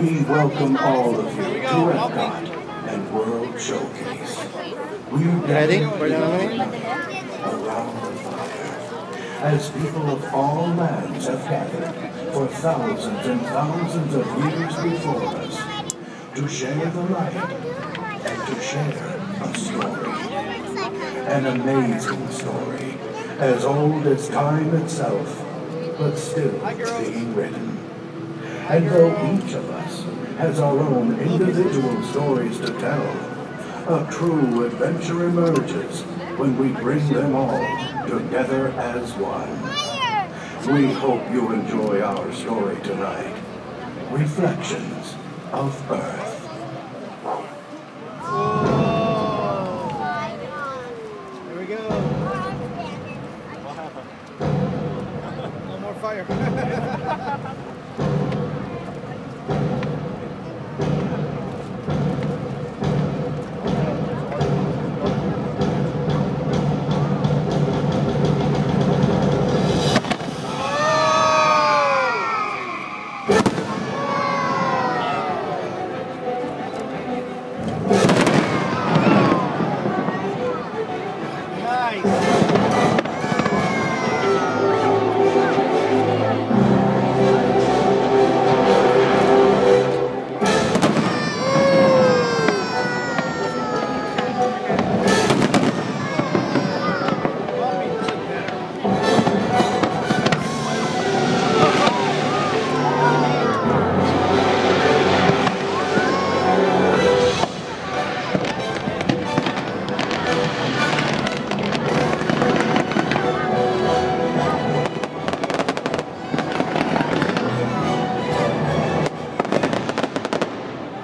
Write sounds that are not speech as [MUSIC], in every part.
We welcome all of you to Epcot and World Showcase. We're Ready? gathered We're done here around the fire as people of all lands have gathered for thousands and thousands of years before us to share the light and to share a story. An amazing story, as old as time itself, but still being written. And though each of us has our own individual stories to tell, a true adventure emerges when we bring them all together as one. We hope you enjoy our story tonight. Reflections of Earth. Here we go. [LAUGHS] No more fire. [LAUGHS]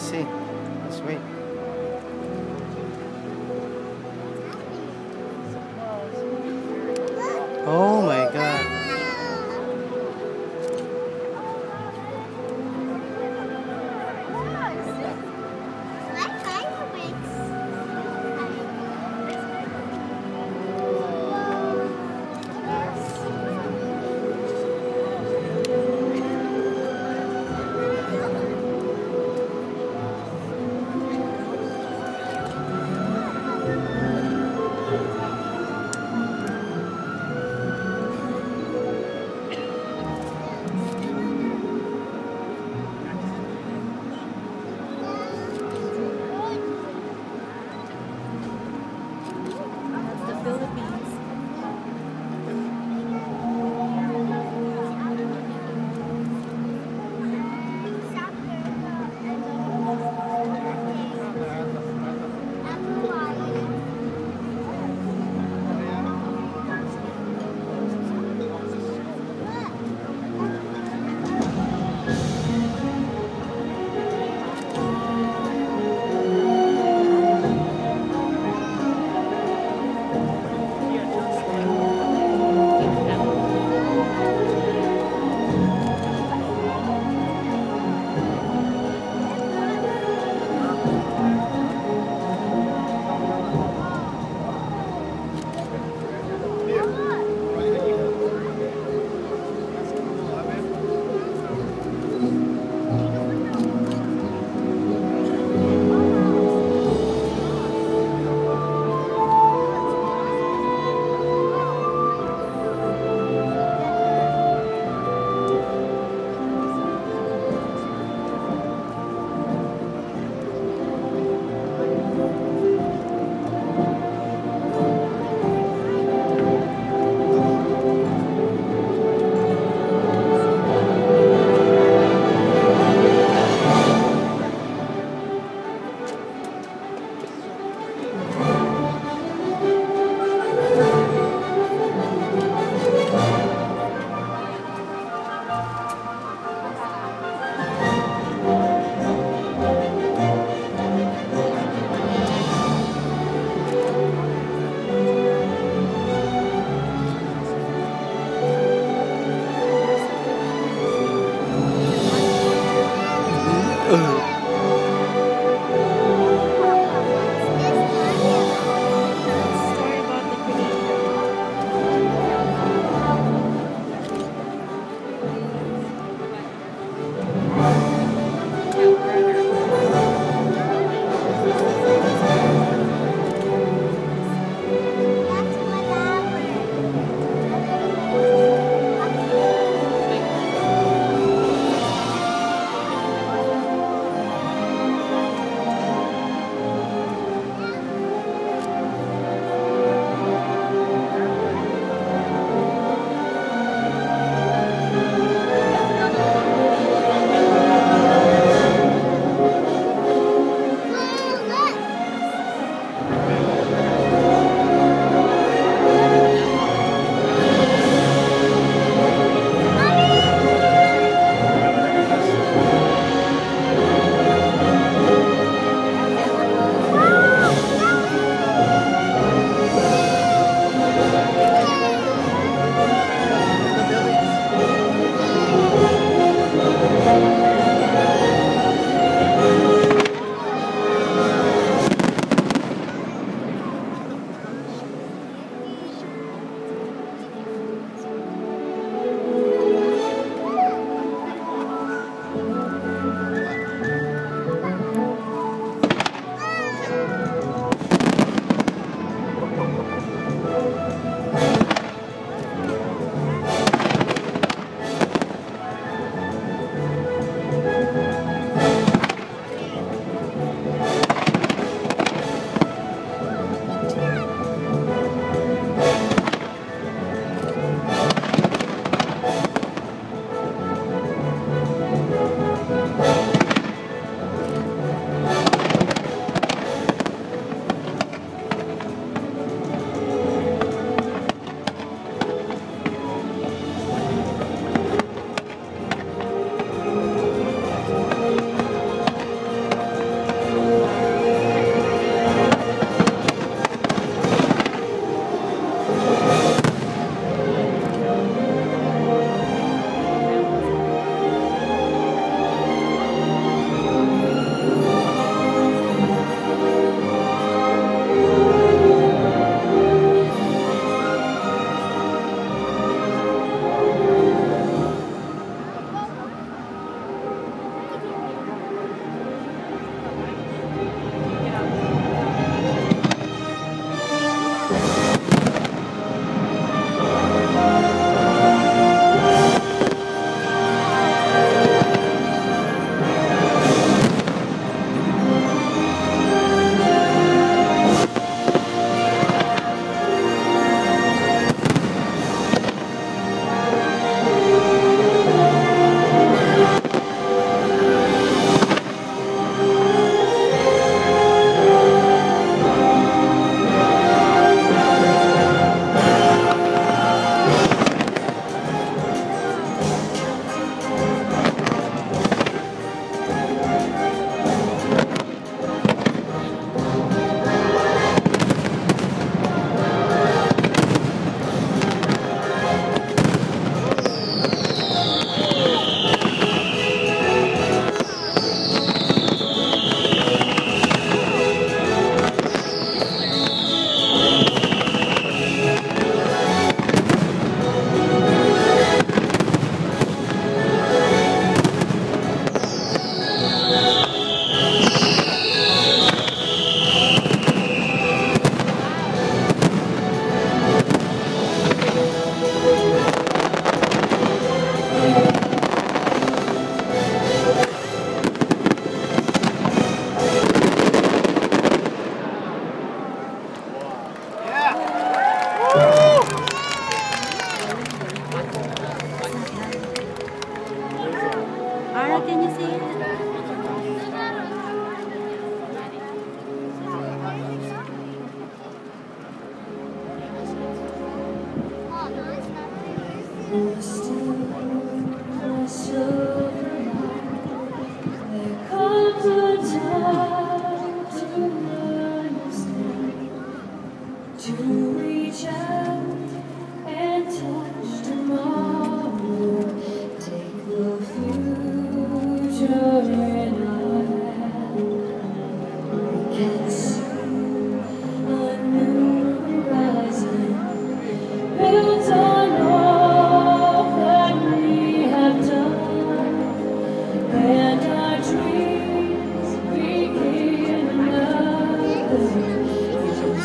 Sí.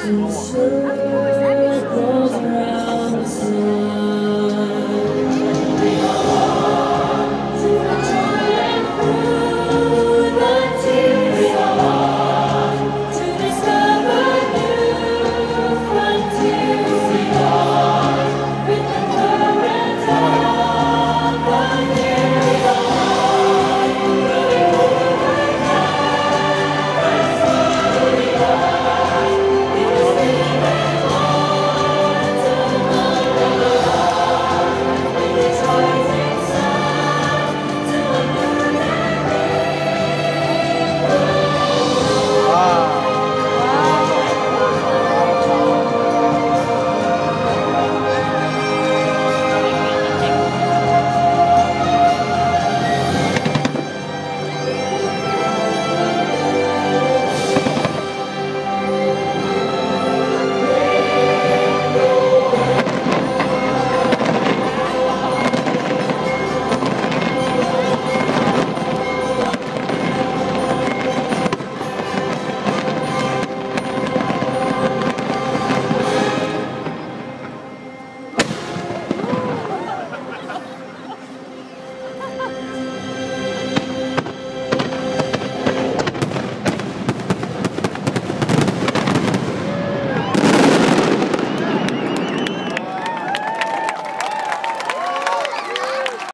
只是